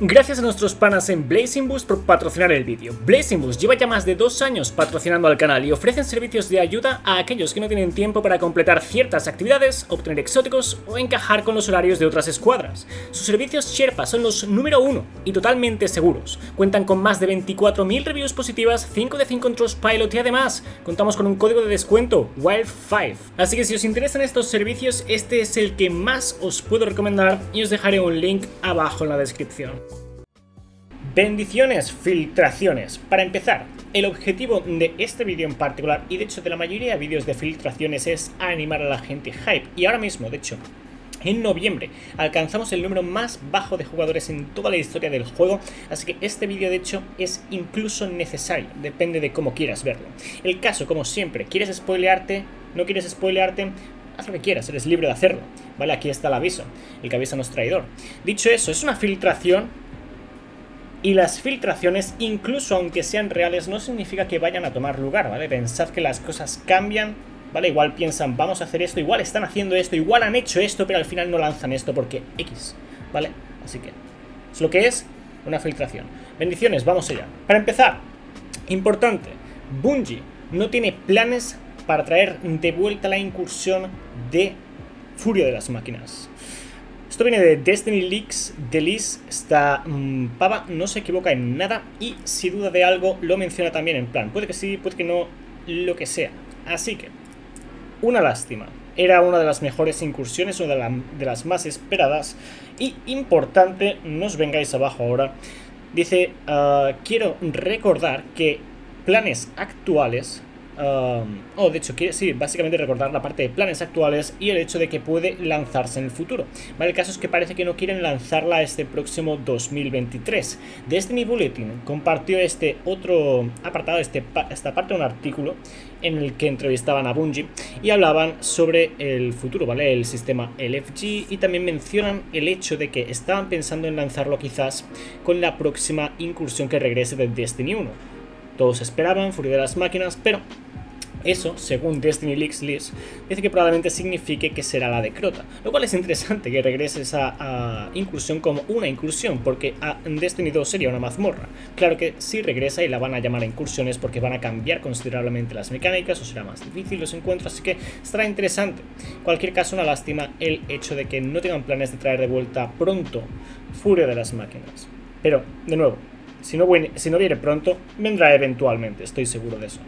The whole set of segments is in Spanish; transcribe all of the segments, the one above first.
Gracias a nuestros panas en Blazing Boost por patrocinar el vídeo. Blazing Boost lleva ya más de dos años patrocinando al canal y ofrecen servicios de ayuda a aquellos que no tienen tiempo para completar ciertas actividades, obtener exóticos o encajar con los horarios de otras escuadras. Sus servicios Sherpa son los número uno y totalmente seguros. Cuentan con más de 24.000 reviews positivas, 5 de 5 en Trustpilot y además contamos con un código de descuento, WILD5. Así que si os interesan estos servicios, este es el que más os puedo recomendar y os dejaré un link abajo en la descripción. Bendiciones, filtraciones. Para empezar, el objetivo de este vídeo en particular, y de hecho de la mayoría de vídeos de filtraciones, es animar a la gente hype. Y ahora mismo, de hecho, en noviembre alcanzamos el número más bajo de jugadores en toda la historia del juego, así que este vídeo de hecho es incluso necesario, depende de cómo quieras verlo. El caso, como siempre, ¿quieres spoilearte? ¿No quieres spoilearte? Haz lo que quieras, eres libre de hacerlo. Vale, aquí está el aviso. El que no es traidor. Dicho eso, es una filtración y las filtraciones, incluso aunque sean reales, no significa que vayan a tomar lugar, ¿vale? Pensad que las cosas cambian, ¿vale? Igual piensan, vamos a hacer esto, igual están haciendo esto, igual han hecho esto, pero al final no lanzan esto porque X, ¿vale? Así que es lo que es una filtración. Bendiciones, vamos allá. Para empezar, importante, Bungie no tiene planes para traer de vuelta la incursión de Furia de las Máquinas. Esto viene de Destiny Leaks de Liz. Mm, pava no se equivoca en nada y si duda de algo lo menciona también en plan. Puede que sí, puede que no, lo que sea. Así que, una lástima. Era una de las mejores incursiones, una de, las más esperadas. Y importante, no os vengáis abajo ahora. Dice, ah, quiero recordar que planes actuales Um, oh, de hecho, sí, básicamente recordar la parte de planes actuales y el hecho de que puede lanzarse en el futuro. Vale, el caso es que parece que no quieren lanzarla este próximo 2023. Destiny Bulletin compartió este otro apartado, este, esta parte de un artículo en el que entrevistaban a Bungie y hablaban sobre el futuro, ¿vale? El sistema LFG y también mencionan el hecho de que estaban pensando en lanzarlo quizás con la próxima incursión que regrese de Destiny 1. Todos esperaban Furia de las Máquinas, pero eso, según Destiny Leaks List, dice que probablemente signifique que será la de Crota, lo cual es interesante que regrese esa incursión como una incursión, porque Destiny 2 sería una mazmorra. Claro que sí regresa y la van a llamar a incursiones porque van a cambiar considerablemente las mecánicas o será más difícil los encuentros, así que estará interesante. Cualquier caso, una lástima el hecho de que no tengan planes de traer de vuelta pronto Furia de las Máquinas. Pero, de nuevo, si no, si no viene pronto, vendrá eventualmente, estoy seguro de eso.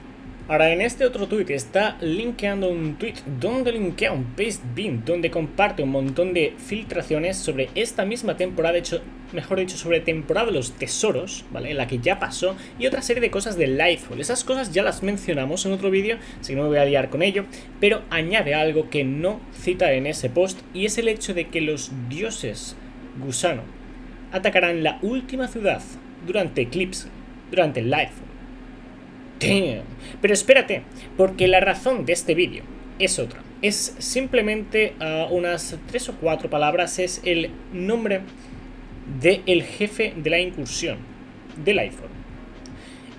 Ahora, en este otro tweet está linkeando un tweet donde linkea un paste bin, donde comparte un montón de filtraciones sobre esta misma temporada, hecho, mejor dicho, sobre temporada de los tesoros, ¿vale? La que ya pasó, y otra serie de cosas de Lightfall. Esas cosas ya las mencionamos en otro vídeo, así que no me voy a liar con ello, pero añade algo que no cita en ese post, y es el hecho de que los dioses gusano atacarán la última ciudad durante Eclipse, durante Pero espérate, porque la razón de este vídeo es otra. Es simplemente uh, unas tres o cuatro palabras, es el nombre del jefe de la incursión del iPhone.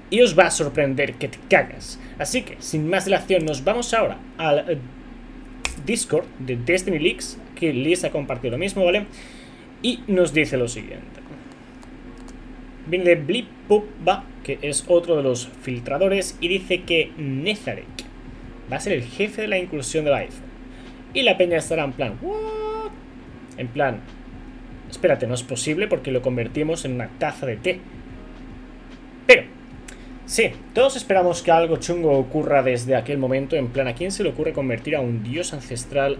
Y os va a sorprender que te cagas. Así que, sin más dilación, nos vamos ahora al Discord de Destiny Leaks, que Liz ha compartido lo mismo, ¿vale? Y nos dice lo siguiente. Viene de Blippuba, que es otro de los filtradores, y dice que Nezarek va a ser el jefe de la incursión del iPhone. Y la peña estará en plan, ¿what? En plan, espérate, no es posible porque lo convertimos en una taza de té. Pero, sí, todos esperamos que algo chungo ocurra desde aquel momento. En plan, ¿a quién se le ocurre convertir a un dios ancestral,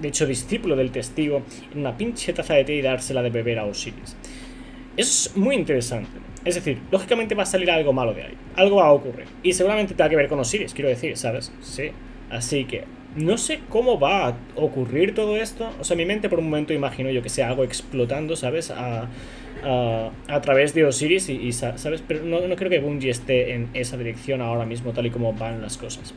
de hecho discípulo del testigo, en una pinche taza de té y dársela de beber a Osiris? es muy interesante. Es decir, lógicamente va a salir algo malo de ahí. Algo va a ocurrir. Y seguramente tenga que ver con Osiris, quiero decir, ¿sabes? Sí. Así que no sé cómo va a ocurrir todo esto. O sea, mi mente por un momento imagino yo que sea algo explotando, ¿sabes? A, a, través de Osiris y, ¿sabes? Pero no, no creo que Bungie esté en esa dirección ahora mismo, tal y como van las cosas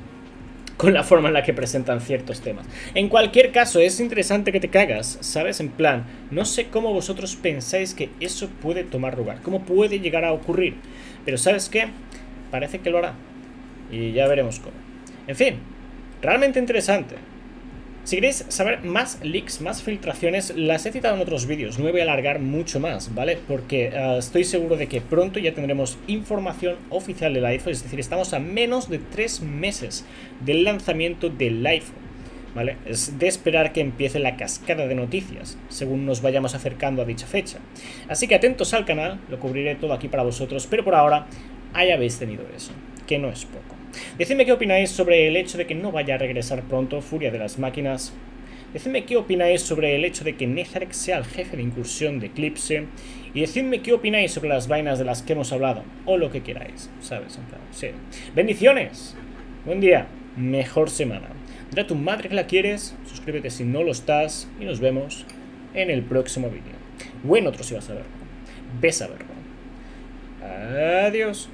con la forma en la que presentan ciertos temas. En cualquier caso, es interesante que te cagas, ¿sabes? En plan, no sé cómo vosotros pensáis que eso puede tomar lugar, cómo puede llegar a ocurrir, pero ¿sabes qué? Parece que lo hará. Y ya veremos cómo. En fin, realmente interesante. Si queréis saber más leaks, más filtraciones, las he citado en otros vídeos, no me voy a alargar mucho más, ¿vale? Porque uh, estoy seguro de que pronto ya tendremos información oficial del iPhone, es decir, estamos a menos de tres meses del lanzamiento del iPhone, ¿vale? Es de esperar que empiece la cascada de noticias, según nos vayamos acercando a dicha fecha. Así que atentos al canal, lo cubriré todo aquí para vosotros, pero por ahora, ahí habéis tenido eso, que no es poco. Decidme qué opináis sobre el hecho de que no vaya a regresar pronto Furia de las Máquinas. Decidme qué opináis sobre el hecho de que Nezarek sea el jefe de incursión de Eclipse. Y decidme qué opináis sobre las vainas de las que hemos hablado. O lo que queráis, ¿sabes? sí. ¡Bendiciones! Buen día, mejor semana. Dile a tu madre que la quieres, suscríbete si no lo estás y nos vemos en el próximo vídeo. Buen otro si vas a verlo. Ves a verlo. Adiós.